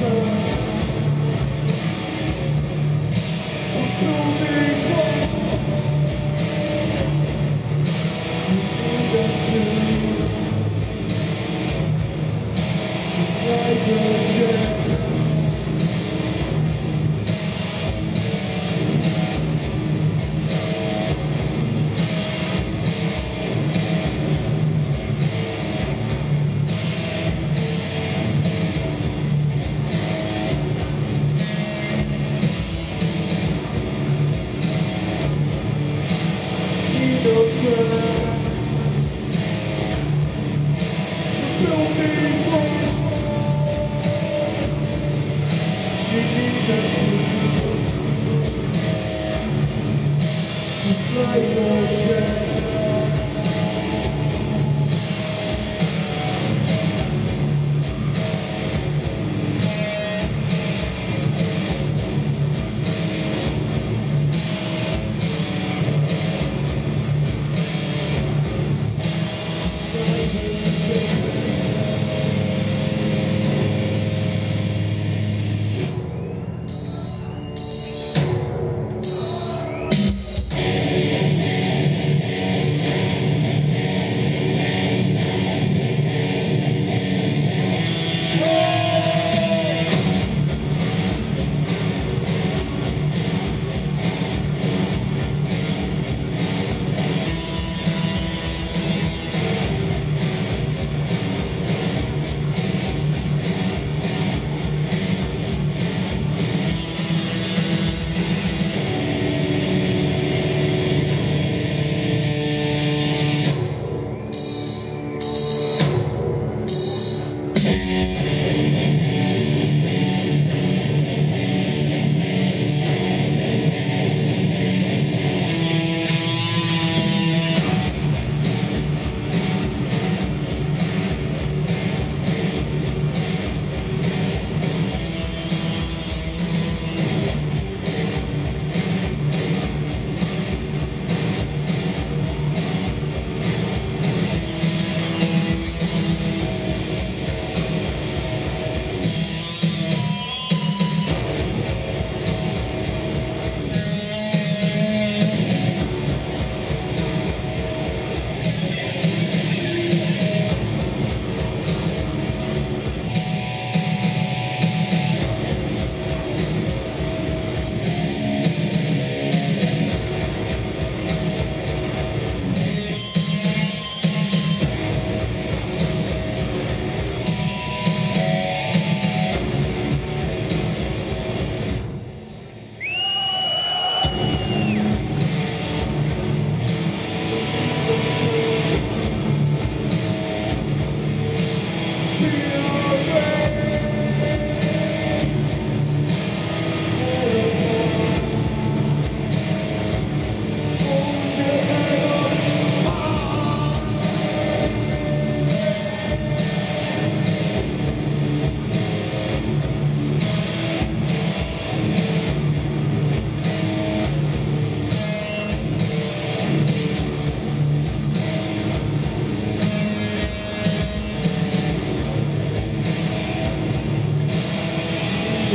Thank you. To.